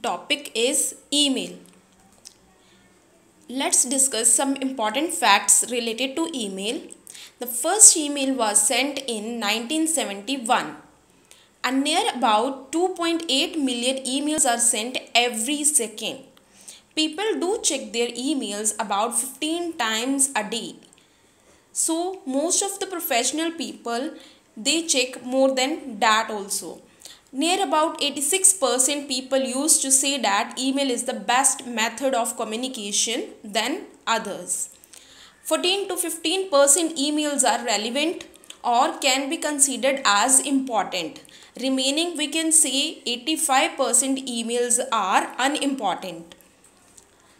topic is email. Let's discuss some important facts related to email. The first email was sent in 1971 and near about 2.8 million emails are sent every second. People do check their emails about 15 times a day. So most of the professional people they check more than that also. Near about 86% people used to say that email is the best method of communication than others. 14 to 15% emails are relevant or can be considered as important. Remaining we can say 85% emails are unimportant.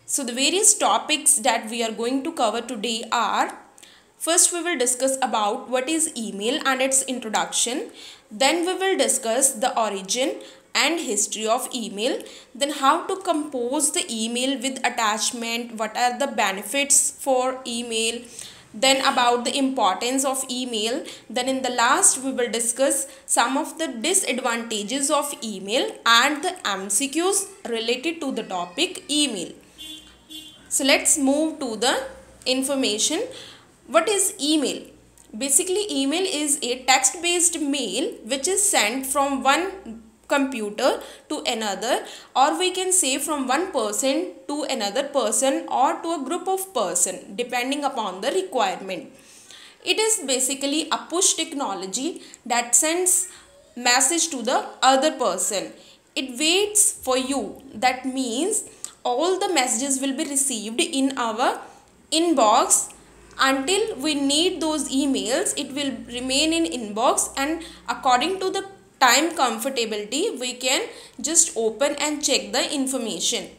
So the various topics that we are going to cover today are First we will discuss about what is email and its introduction. Then we will discuss the origin and history of email. Then how to compose the email with attachment. What are the benefits for email. Then about the importance of email. Then in the last we will discuss some of the disadvantages of email and the MCQs related to the topic email. So let's move to the information. What is email? Basically email is a text based mail which is sent from one computer to another or we can say from one person to another person or to a group of person depending upon the requirement. It is basically a push technology that sends message to the other person. It waits for you. That means all the messages will be received in our inbox until we need those emails it will remain in inbox and according to the time comfortability we can just open and check the information.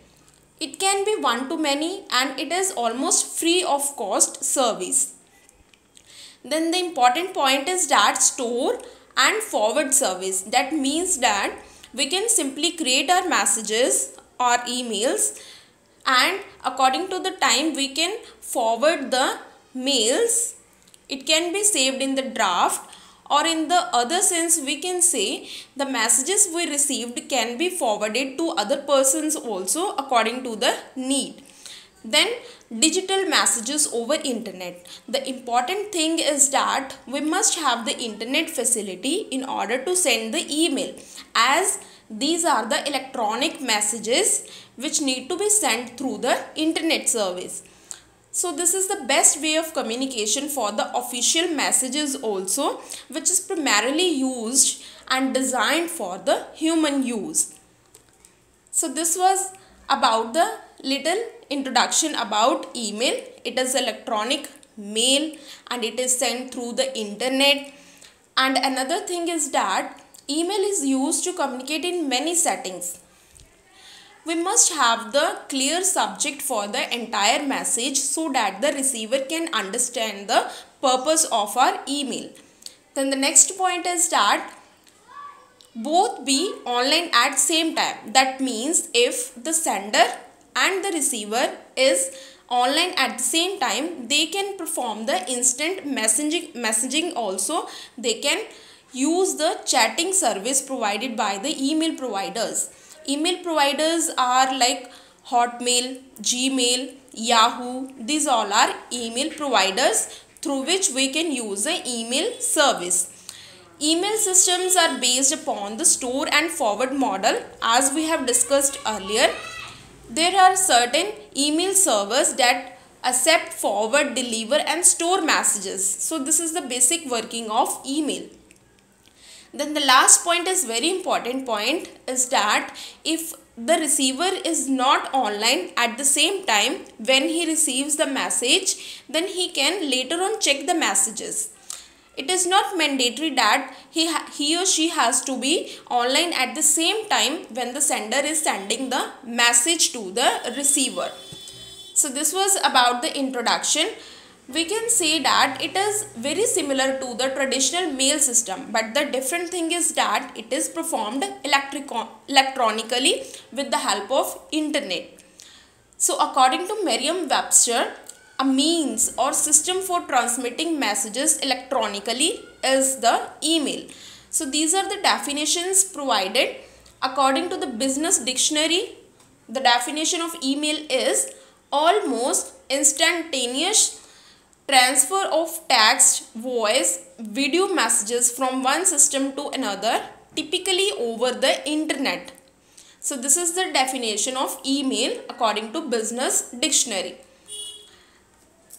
It can be one to many and it is almost free of cost service. Then the important point is that store and forward service. That means that we can simply create our messages or emails and according to the time we can forward the mails it can be saved in the draft or in the other sense we can say the messages we received can be forwarded to other persons also according to the need. Then digital messages over internet. The important thing is that we must have the internet facility in order to send the email as these are the electronic messages which need to be sent through the internet service so this is the best way of communication for the official messages also which is primarily used and designed for the human use. So this was about the little introduction about email. It is electronic mail and it is sent through the internet. And another thing is that email is used to communicate in many settings we must have the clear subject for the entire message so that the receiver can understand the purpose of our email. Then the next point is that both be online at same time. That means if the sender and the receiver is online at the same time, they can perform the instant messaging, messaging also. They can use the chatting service provided by the email providers email providers are like hotmail gmail yahoo. These all are email providers through which we can use the email service. Email systems are based upon the store and forward model. As we have discussed earlier there are certain email servers that accept forward deliver and store messages. So this is the basic working of email then the last point is very important point is that if the receiver is not online at the same time when he receives the message then he can later on check the messages it is not mandatory that he, he or she has to be online at the same time when the sender is sending the message to the receiver. So this was about the introduction we can say that it is very similar to the traditional mail system but the different thing is that it is performed electronically with the help of internet. So according to Merriam-Webster, a means or system for transmitting messages electronically is the email. So these are the definitions provided. according to the business dictionary the definition of email is almost instantaneous transfer of text voice video messages from one system to another typically over the internet. So this is the definition of email according to business dictionary.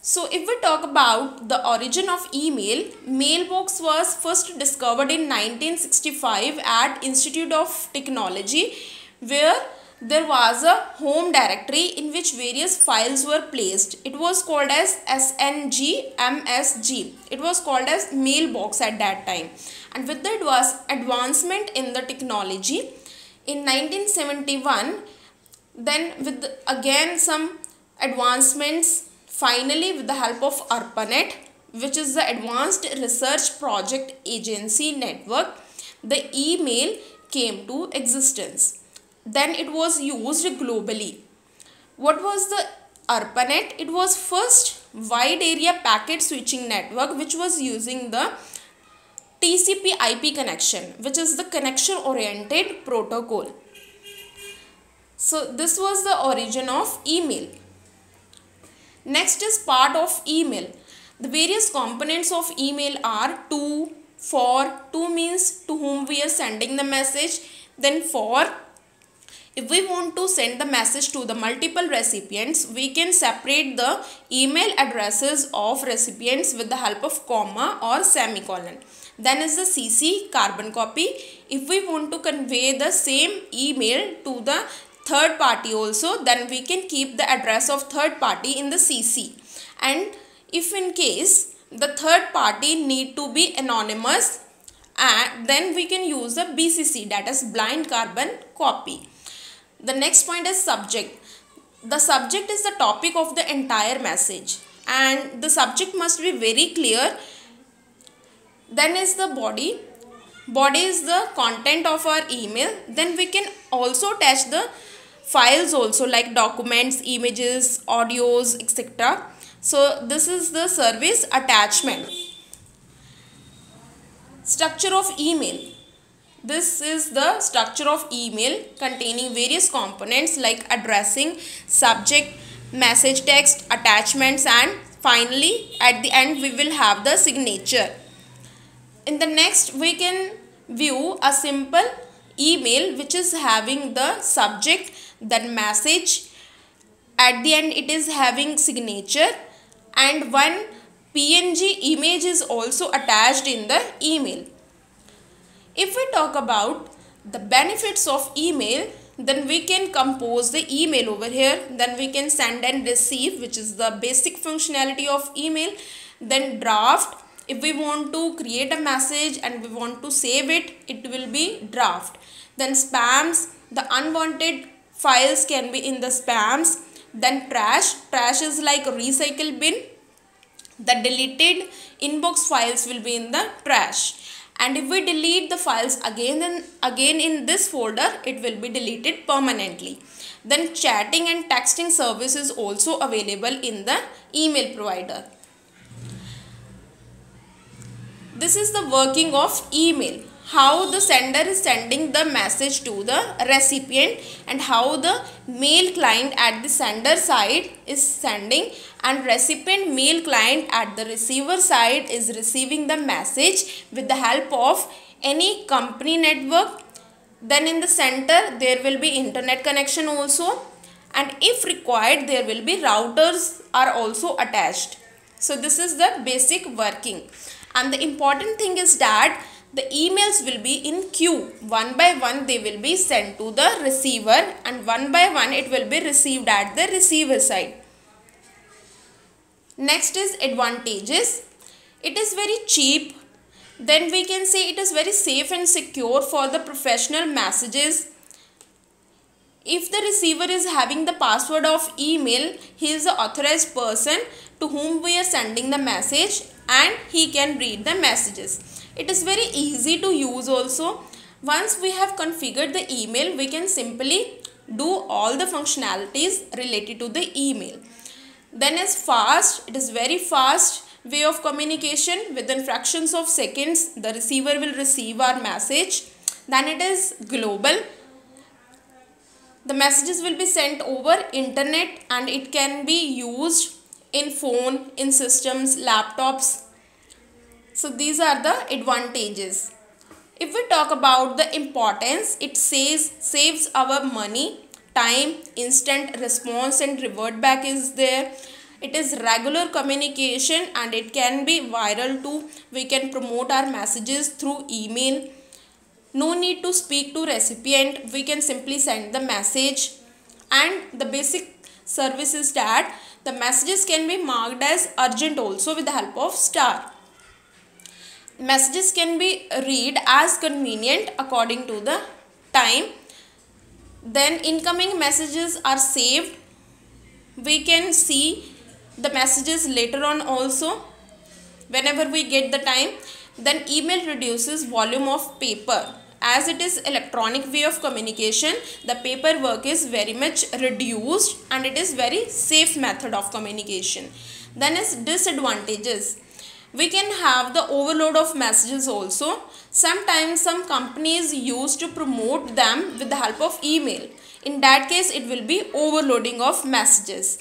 So if we talk about the origin of email, mailbox was first discovered in 1965 at Institute of Technology where there was a home directory in which various files were placed. It was called as SNDMSG. It was called as mailbox at that time. And with that was advancement in the technology. In 1971, then with again some advancements Finally, with the help of ARPANET, which is the Advanced Research Project Agency Network, the email came to existence. Then it was used globally. What was the ARPANET? It was first wide area packet switching network which was using the TCP IP connection which is the connection oriented protocol. So this was the origin of email. Next is part of email. The various components of email are to, for, to means to whom we are sending the message. Then for, if we want to send the message to the multiple recipients, we can separate the email addresses of recipients with the help of comma or semicolon. Then is the CC carbon copy. If we want to convey the same email to the third party also then we can keep the address of third party in the CC and if in case the third party need to be anonymous and then we can use the BCC that is blind carbon copy. The next point is subject. The subject is the topic of the entire message and the subject must be very clear. Then is the body. Body is the content of our email. Then we can also attach the files also like documents images audios etc so this is the service attachment structure of email this is the structure of email containing various components like addressing subject message text attachments and finally at the end we will have the signature. In the next we can view a simple email which is having the subject then message. At the end it is having signature. And one png image is also attached in the email if we talk about the benefits of email then we can compose the email over here. Then we can send and receive which is the basic functionality of email. Then draft. If we want to create a message and we want to save it it will be draft. Then spams. The unwanted files can be in the spams. Then trash. Trash is like recycle bin. The deleted inbox files will be in the trash and if we delete the files again and again in this folder it will be deleted permanently. Then chatting and texting service is also available in the email provider. This is the working of email how the sender is sending the message to the recipient and how the mail client at the sender side is sending and recipient mail client at the receiver side is receiving the message with the help of any company network. Then in the center there will be internet connection also. And if required there will be routers are also attached. So this is the basic working. And the important thing is that the emails will be in queue. One by one they will be sent to the receiver and one by one it will be received at the receiver side. Next is advantages. It is very cheap. Then we can say it is very safe and secure for the professional messages. If the receiver is having the password of email he is the authorized person to whom we are sending the message and he can read the messages it is very easy to use also. Once we have configured the email, we can simply do all the functionalities related to the email. Then is fast. It is very fast way of communication within fractions of seconds the receiver will receive our message then it is global the messages will be sent over internet and it can be used in phone in systems laptops so these are the advantages. If we talk about the importance it says saves our money time instant response and revert back is there. It is regular communication and it can be viral too. We can promote our messages through email. No need to speak to recipient. We can simply send the message. And the basic service is that the messages can be marked as urgent also with the help of star messages can be read as convenient according to the time. Then incoming messages are saved. We can see the messages later on also. Whenever we get the time then email reduces volume of paper. As it is electronic way of communication the paperwork is very much reduced and it is very safe method of communication. Then is disadvantages we can have the overload of messages also. Sometimes some companies use to promote them with the help of email. In that case it will be overloading of messages.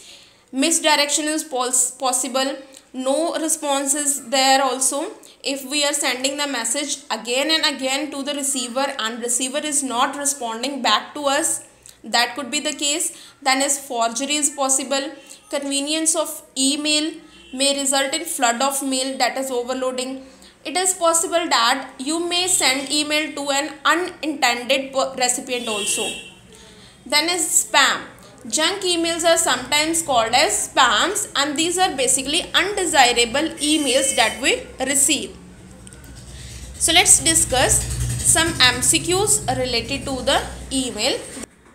Misdirection is possible. No response is there also. If we are sending the message again and again to the receiver and receiver is not responding back to us that could be the case. Then is forgery is possible. Convenience of email may result in flood of mail that is overloading it is possible that you may send email to an unintended recipient also then is spam junk emails are sometimes called as spams and these are basically undesirable emails that we receive so let's discuss some MCQs related to the email.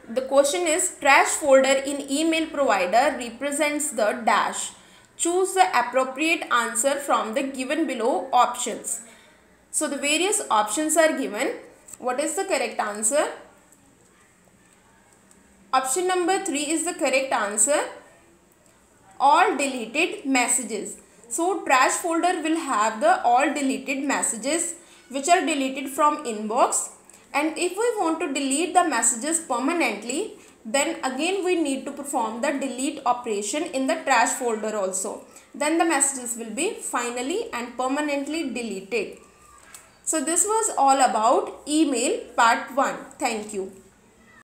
The question is trash folder in email provider represents the dash. Choose the appropriate answer from the given below options. So the various options are given. What is the correct answer? Option number 3 is the correct answer. All deleted messages. So trash folder will have the all deleted messages which are deleted from inbox and if we want to delete the messages permanently then again we need to perform the delete operation in the trash folder also. Then the messages will be finally and permanently deleted. So this was all about email part 1 thank you